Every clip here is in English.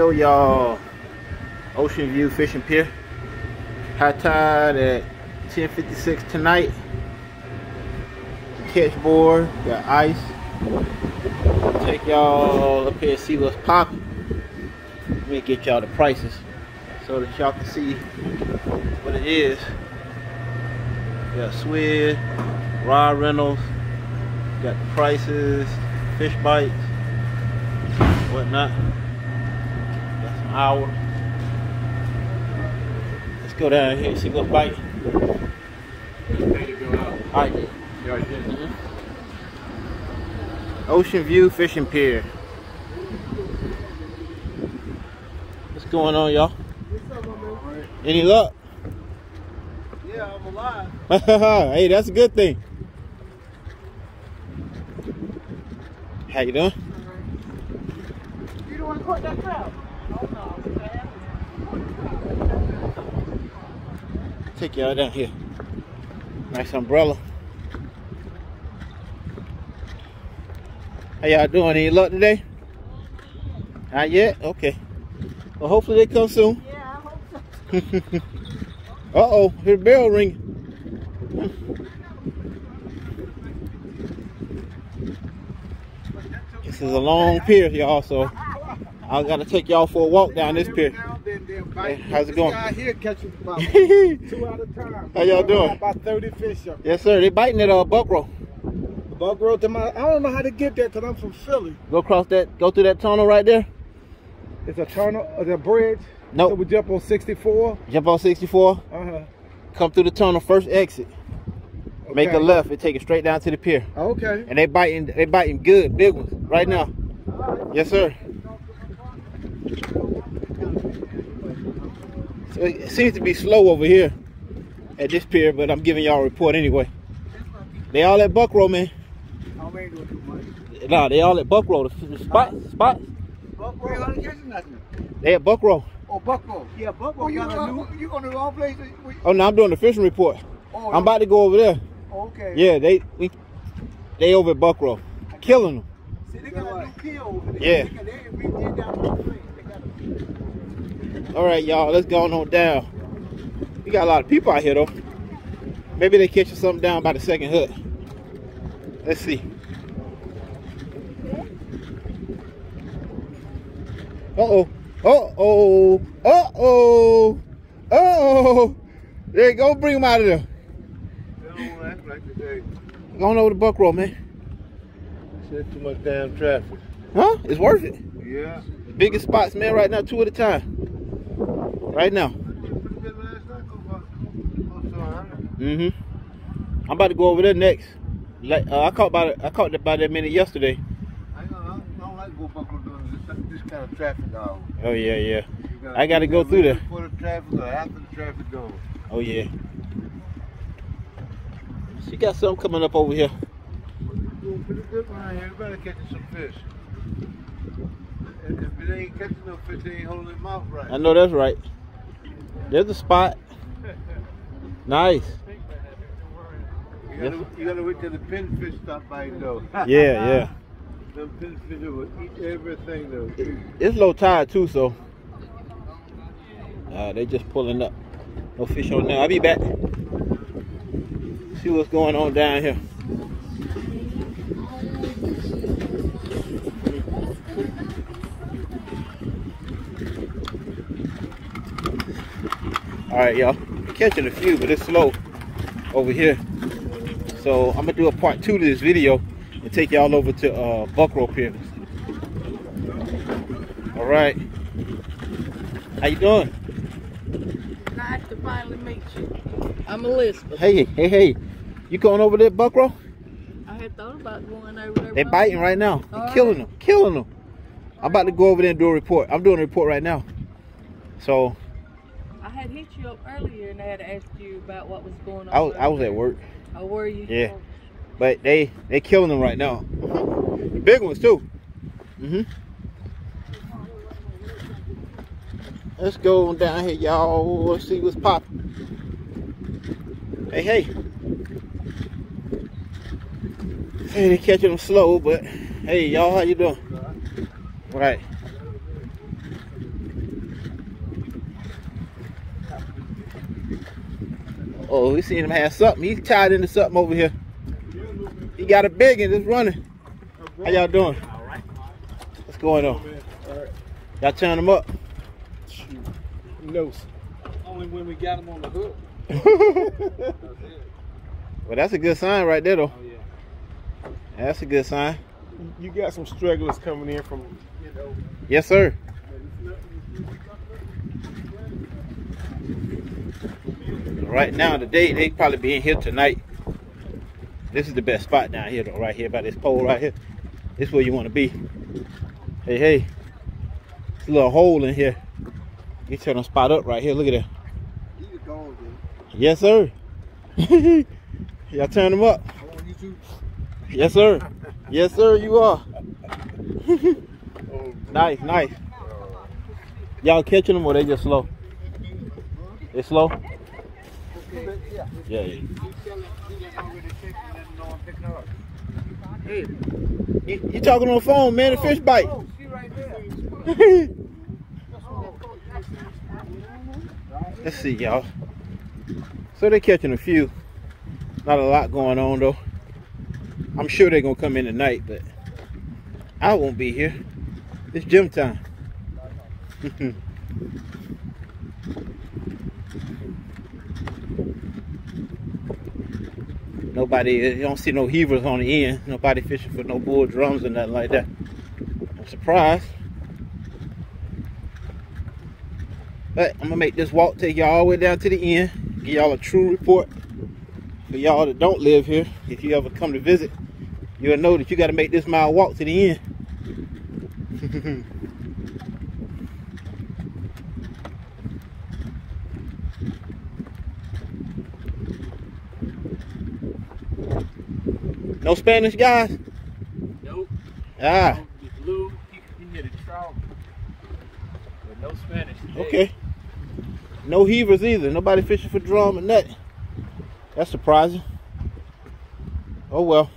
go, y'all. Ocean View Fishing Pier. High tide at 10.56 tonight. Catch board, got ice. Take y'all up here and see what's popping. Let me get y'all the prices so that y'all can see what it is. Got Swid, rod Reynolds, got the prices, fish bites, whatnot. Hours. Let's go down here see what's biting. Alright. Mhm. Ocean View Fishing Pier. What's going on, y'all? Any luck? Yeah, I'm alive. hey, that's a good thing. How you doing? You don't want to caught that crab? Take y'all down here. Nice umbrella. How y'all doing? Any luck today? Not yet? Okay. Well, hopefully they come soon. Yeah, I hope so. Uh-oh, here's the bell ringing. This is a long pier, y'all, so I gotta take y'all for a walk down this pier. Hey, how's it going? Here about two at a time. How y'all doing? About 30 fish up. yes, sir. They biting at uh, Buckroe. Buck Road to my, I don't know how to get there because I'm from Philly. Go across that, go through that tunnel right there. It's a tunnel, uh, the bridge. Nope. So we jump on 64. Jump on 64, Uh-huh. come through the tunnel, first exit. Okay. Make a left and take it straight down to the pier. Okay. And they biting, they biting good, big ones, right now. Yes, sir. So it seems to be slow over here at this pier, but I'm giving y'all a report anyway. They all at Buckroe, man. I ain't doing too much. Nah, they all at Buckroe. The the spot, spot. Buckroe, how to catch nothing? They at Buckroe. Oh, Buckroe. Yeah, Buckroe. Oh, you, on, you on the wrong place? Oh, no, I'm doing the fishing report. Oh, I'm about to go over there. Oh, okay. Yeah, they we, they over at Buckroe, killing them. See, they got a new pier over there. Yeah. They, got- they redid that whole thing. They got a All right, y'all, let's go on down. We got a lot of people out here though. Maybe they catching something down by the second hook. Let's see. Uh oh. Uh oh. Uh oh. Uh oh. There you go. Bring them out of there. Don't like today. Going over the Buckroe, man. Said too much damn traffic. Huh? It's worth it. Yeah. The biggest spots, man, right now, two at a time. Right now. Mm-hmm. I'm about to go over there next. Like uh, I caught about I caught about that minute yesterday. I don't, I don't like go buckle doing this, this kind of traffic now. Oh yeah, yeah. You I gotta go through there. Before the traffic or after the traffic goes. Oh yeah. She got something coming up over here. Doing pretty good around here. Everybody catching some fish. If it ain't catching no fish, they ain't holding their mouth right. I know that's right. There's a spot. Nice. You gotta, you gotta wait till the pinfish stop by though. Yeah, yeah. Them pinfish will eat everything though. It's low tide too, so. Uh, they just pulling up. No fish on there. I'll be back. See what's going on down here. All right, y'all. Catching a few, but it's slow over here. So I'm gonna do a part two to this video and take y'all over to uh, Buckroe Pier. All right. How you doing? Nice to finally meet you. I'm Elizabeth. Hey, hey, hey. You going over there, Buck? I had thought about going over there. They biting right now. They All killing right. them, killing them. I'm about to go over there and do a report. I'm doing a report right now. So had hit you up earlier and I had asked you about what was going on. I was, I was at work, Oh, were you? Yeah. but they they killing them right now. The big ones too. Mhm. Let's go on down here, y'all. Let's see what's popping. Hey, hey. Hey, they catching them slow, but hey, y'all, how you doing? Right. Oh, we seen him have something. He's tied into something over here. He got a big and it's running. How y'all doing? All right. What's going on? Y'all turn him up. No. Only when we got him on the hook. well, that's a good sign right there, though. Oh, yeah. That's a good sign. You got some stragglers coming in from, you know. Yes, sir. Right now, today, they probably be in here tonight. This is the best spot down here, though, right here by this pole right here. This is where you want to be. Hey, hey. It's a little hole in here. Get your spot up right here. Look at that. Yes, sir. Y'all turn them up. Yes, sir. Yes, sir, you are. nice, nice. Y'all catching them or they just slow? They slow? Yeah, yeah. Hey, you, you talking on the phone, man? The fish bite. Oh, Let's see, y'all. So they're catching a few. Not a lot going on, though. I'm sure they're going to come in tonight, but I won't be here. It's gym time. Nobody, you don't see no heavers on the end. Nobody fishing for no bull drums or nothing like that. I'm surprised. But I'm gonna make this walk take y'all all the way down to the end. Give y'all a true report. For y'all that don't live here, if you ever come to visit, you'll know that you gotta make this mile walk to the end. no Spanish guys? Nope. Ah. Blue, he, he hit a trout. But no Spanish. today. Okay. No heavers either. Nobody fishing for drum or nothing. That's surprising. Oh well.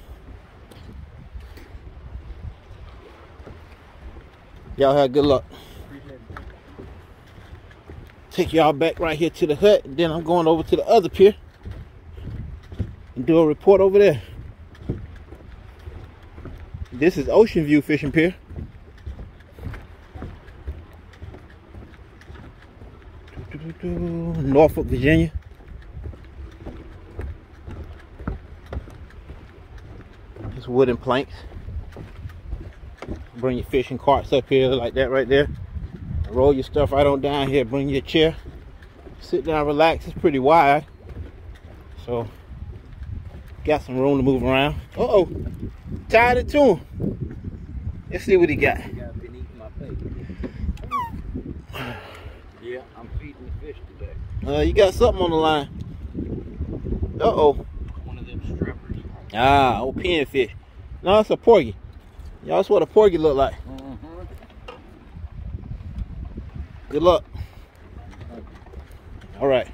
Y'all have good luck. Take y'all back right here to the hut, and then I'm going over to the other pier and do a report over there. This is Ocean View Fishing Pier. Norfolk, Virginia. It's wooden planks. Bring your fishing carts up here like that right there. Roll your stuff right on down here. Bring your chair. Sit down, relax. It's pretty wide. So, got some room to move around. Uh-oh. Tied it to him. Let's see what he got. got beneath my plate. Yeah, I'm feeding the fish today. Uh, you got something on the line. Uh-oh. One of them strippers. Ah, old pinfish. No, it's a porgy. Y'all, that's what a porgy look like. Mm-hmm. Good luck. All right.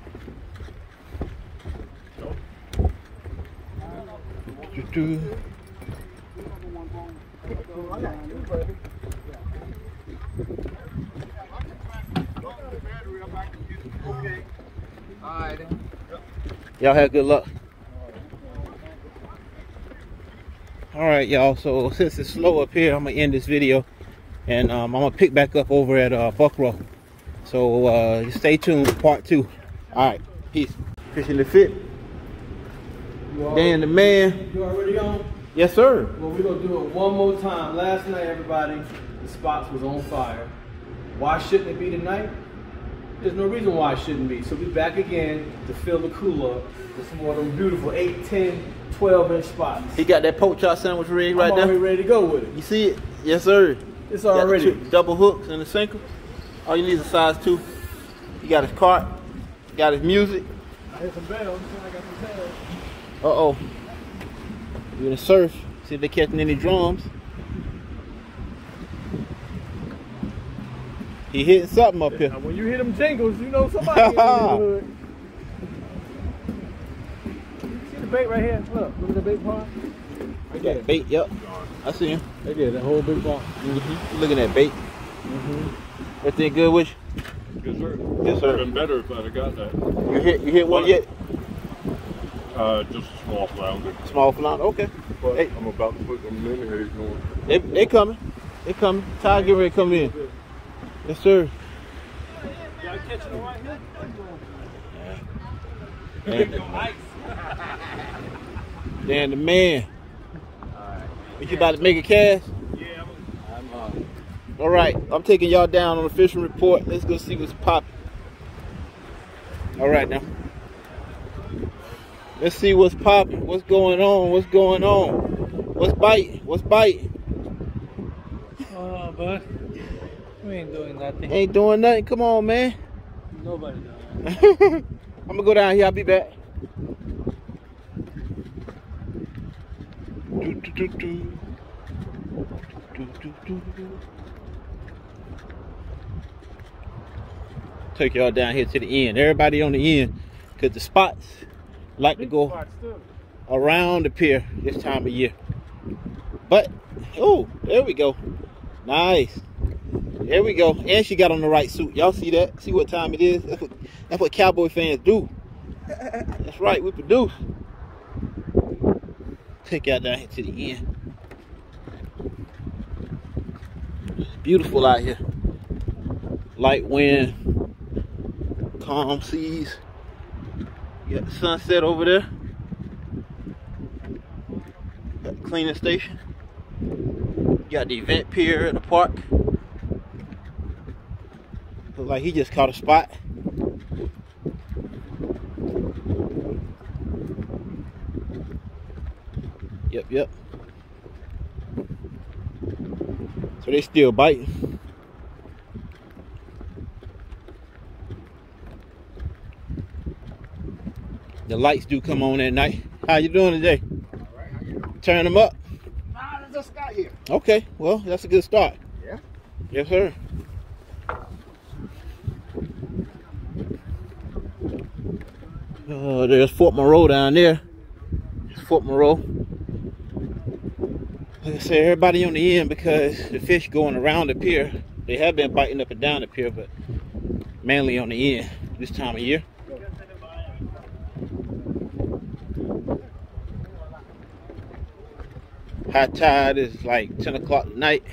Do-do. Alright. Y'all have good luck. All right, y'all. So since it's slow up here, I'm gonna end this video, and um, I'm gonna pick back up over at uh, Buckroe. So uh, stay tuned for part two. All right, peace. Fishing the fit. Dan the man. You already on? Yes, sir. Well, we're gonna do it one more time. Last night, everybody, the spots was on fire. Why shouldn't it be tonight? There's no reason why it shouldn't be. So we're back again to fill the cooler with some more of them beautiful 8, 10, 12 inch spots. He got that pork chop sandwich ready right I'm there. already ready to go with it. You see it? Yes, sir. It's already. double hooks and the sinker. All you need is a size two. He got his cart. Got his music. I hear some bells. I got some bells. Uh oh. You gonna surf? See if they're catching any drums. He hitting something up here. Now, when you hit them jingles, you know somebody in the hood. See the bait right here? Look, look at the bait pond. Right there. Bait, yep. I see him. Right there, that whole big pond. Mm-hmm. Looking at bait. Mm-hmm. Everything good with you? Yes, sir. Yes, sir. Been better if I'd have got that. You hit you hit one yet? Uh, just a small flounder. Small flounder. Okay. But Hey. I'm about to put them in here. They they coming. They coming. Ty get ready to come in. Yes, sir. Yeah. Dan the man. You about to make a cast? Yeah. I'm on. All right, I'm taking y'all down on the fishing report. Let's go see what's popping. All right now. Let's see what's popping. What's going on? What's going on? What's biting? What's biting? Oh, uh, but we ain't doing nothing. Ain't doing nothing. Come on, man. Nobody I'm gonna go down here. I'll be back. Do, do, do. Take y'all down here to the end. Everybody on the end, cause the spots like to go around the pier this time of year. But oh, there we go. Nice. There we go. And she got on the right suit. Y'all see that? See what time it is? That's what, that's what cowboy fans do. That's right, we produce. Take y'all down here to the end. Beautiful out here. Light wind, calm seas. You got the sunset over there. Got the cleaning station. You got the event pier in the park. Like he just caught a spot. Yep, yep. So they still biting. The lights do come on at night. How you doing today? Turn them up. I just got here. Okay, well, that's a good start. Yeah? Yes, sir. Uh, there's Fort Monroe down there. It's Fort Monroe. Like I said, everybody on the end because the fish going around the pier. They have been biting up and down the pier, but mainly on the end this time of year. High tide is like 10 o'clock at night.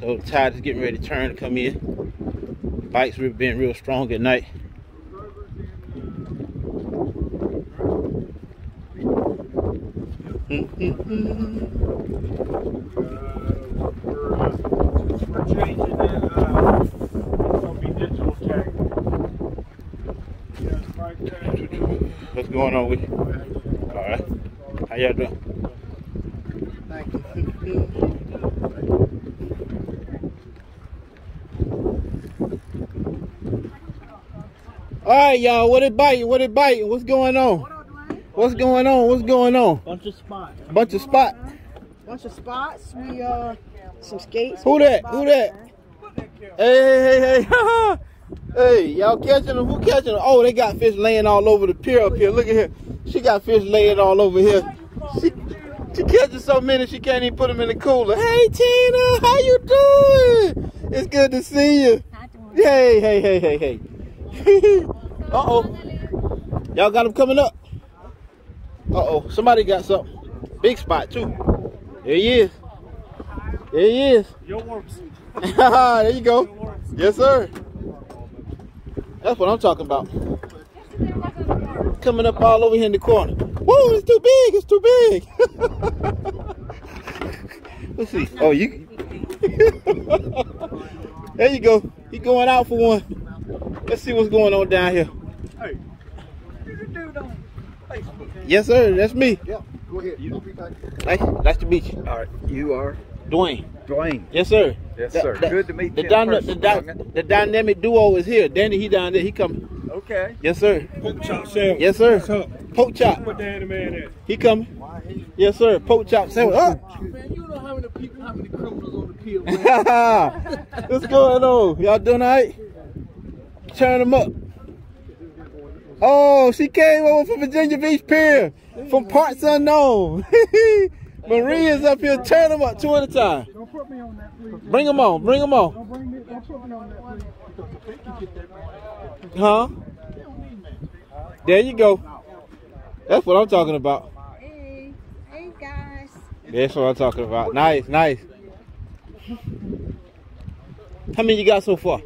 So the tide is getting ready to turn to come in. Bites have been real strong at night. We're changing that. Uh, it's gonna be digital tag. Yes, right there. What's going on with you? All right. How y'all doing? Thank you. All right, y'all. What it biting? What it biting? What's going on? What's going on? What's going on? Bunch of spots. Bunch of spot. bunch of spots. We uh some skates. Who that? Who that? Hey, hey, hey, hey. hey, y'all catching them? Who catching them? Oh, they got fish laying all over the pier up here. Look at here. She got fish laying all over here. She, she catching so many she can't even put them in the cooler. Hey, Tina, how you doing? It's good to see you. Hey, hey, hey, hey, hey. Uh-oh. Y'all got them coming up. Uh-oh. Somebody got something. Big spot, too. There he is. There he is. Your works. there you go. Yes, sir. That's what I'm talking about. Coming up all over here in the corner. Whoa, it's too big. It's too big. Let's see. Oh, you. there you go. He going out for one. Let's see what's going on down here. Hey. You can do it on Facebook. Yes, sir. That's me. Yeah, go ahead. You be back. Nice, nice to meet you. All right, you are Dwayne. Dwayne. Yes, sir. Yes, sir. the- Good to meet the you. in dyna- the, dy- the dynamic duo is here. Danny, he down there. He coming. Okay. Yes, sir. Pork chop sandwich. Yes, sir. What's up? Poke chop. Where Danny man at? He coming. Yes, sir. Poke chop sandwich. Oh. Man, you know how many people, how many criminals on the pier, man. What's going on? Y'all doing all right? Turn them up. Oh, she came over from Virginia Beach Pier from parts unknown. Maria's up here. Turn them up two at a time. Don't put me on that, please. Bring them on. Bring them on. Don't bring me, don't put me on that, please. Huh? There you go. That's what I'm talking about. Hey, hey guys. That's what I'm talking about. Nice, nice. How many you got so far?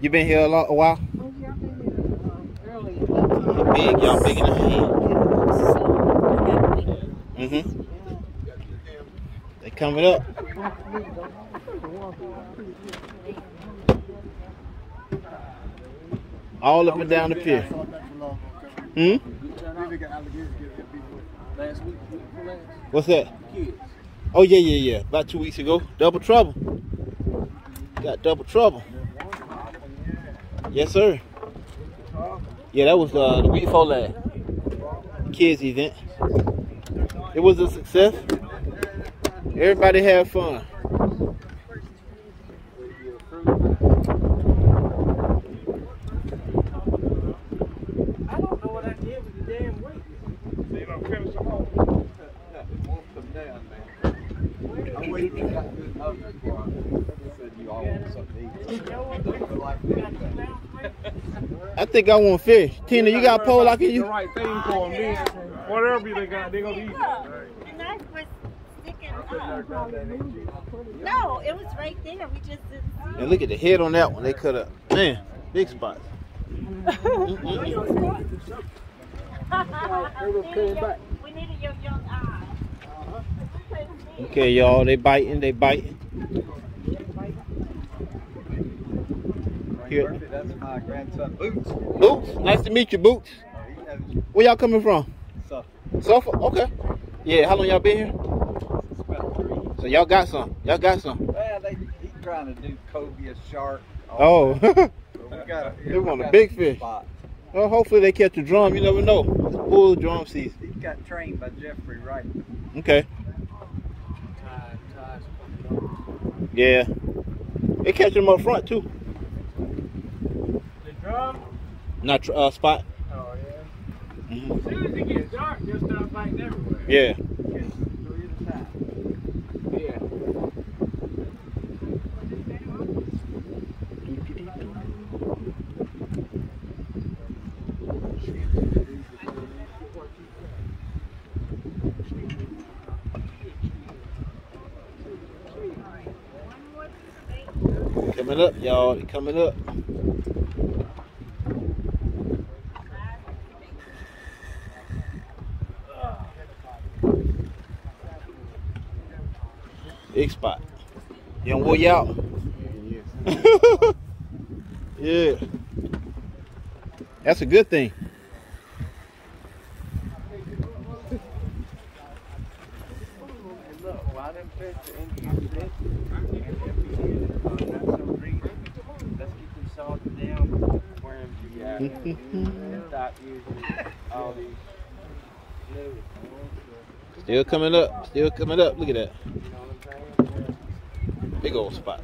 You been here a, lot, a while? Oh, y'all been here uh, Big, y'all big in the hand. Mm-hmm. They coming up. All up and down the pier. Hmm? What's that? Oh yeah, yeah, yeah. About two weeks ago. Double trouble. Got double trouble. Yes, sir. Yeah, that was uh, the week before last. Kids event. It was a success. Everybody had fun. I don't know what I did with the damn weight. So you don't finish them off. I think I want fish. Tina, you got a pole like The you? right thing for them. then Whatever they got, they gonna eat. it. The knife was sticking up. No, it was right there. We just didn't see And look at the head on that one. They cut up. Man, big spots. We, needed your, we needed your young eye. Okay, y'all, they biting, they biting. Here. That's my grandson Boots. Boots, nice to meet you, Boots. Oh, Where y'all coming from? Suffolk. Suffolk, okay. Yeah, how long y'all been here? It's about three. So y'all got some. Y'all got some. Well, they he's trying to do cobia, shark. Oh, We got a, They want a got big fish. spots. well, hopefully they catch a drum. You never know. It's bull drum season. He got trained by Jeffrey Wright. Okay. Yeah. They catch them up front too. Drum. Not uh, spot. Oh yeah. As soon as it gets dark, they'll start biting everywhere. Yeah. Three at a time. Yeah. Coming up, y'all. Coming up. Big spot. You don't wear you out. yeah. That's a good thing. Look, why them fish are in here fish? Not so green. Let's keep them salted down. Worms you got. And stop using all these fluids. Still coming up. Still coming up. Look at that. You know what I'm saying? Big old spots.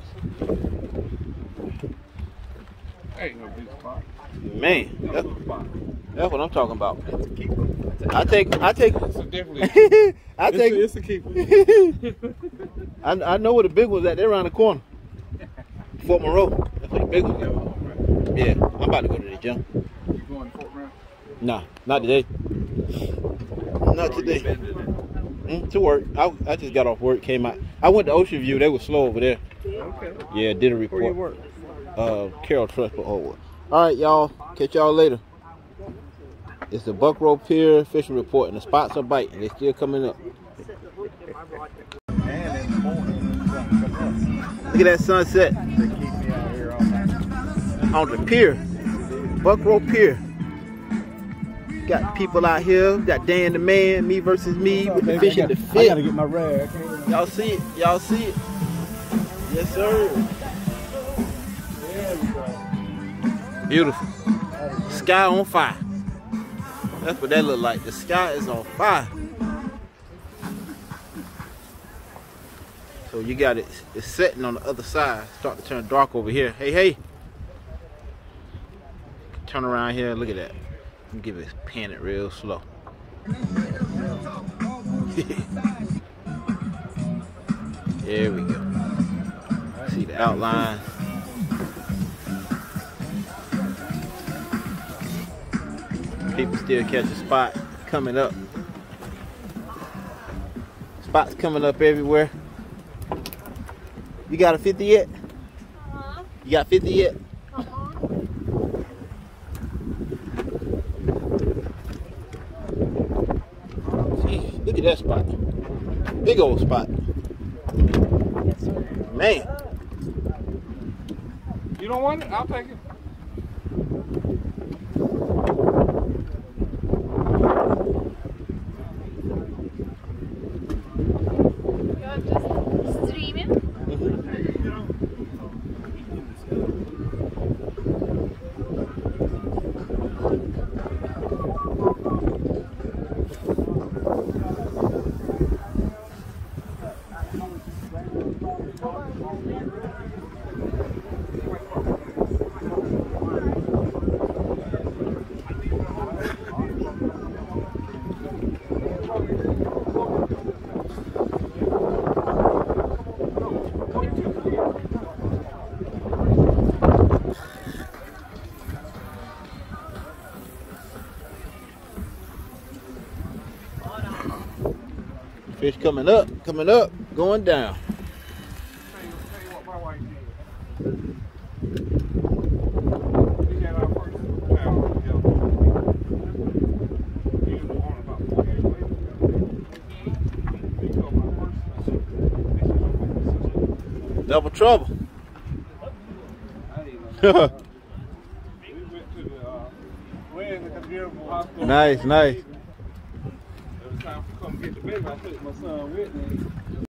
Ain't no big spot. Man, that's, that's what I'm talking about. That's a keeper. That's a I take, I take, It's a definitely. I take. it's a keeper. I, I know where the big ones at. They're around the corner. Fort Monroe. That's where the big ones at. Yeah, I'm about to go to the gym. You going to Fort Round? Nah, not today. Not today. Mm, to work. I, I just got off work, came out. I went to Ocean View. They were slow over there. Okay. Yeah, did a Where you report. work? Uh, Carroll Transport Hardware. All right, y'all. Catch y'all later. It's the Buckroe Pier fishing report, and the spots are biting. They're still coming up. And in the morning, the sun come up. Look at that sunset They keep me out here all night. on the pier. Buckroe Pier. Got people out here. Got Dan the man, me versus me with the fish and the I gotta get my rag. Y'all see it? Y'all see it? Yes, sir. Beautiful. Sky on fire. That's what that look like. The sky is on fire. So you got it. It's setting on the other side. Start to turn dark over here. Hey, hey. Turn around here. Look at that. Give it pan it real slow. there we go. See the outline. people still catch a spot coming up. Spots coming up everywhere. You got a 50 yet? Uh-huh. You got 50 yet? Uh-huh. Look at that spot. Big old spot. Man. You don't want it? I'll take it. You're just streaming. Fish coming up, coming up, going down. Tell you, tell you what my wife did. We had our first child together. We was born about four years later. We got my coming up, coming up, going down. Double trouble. nice, didn't took my son with me.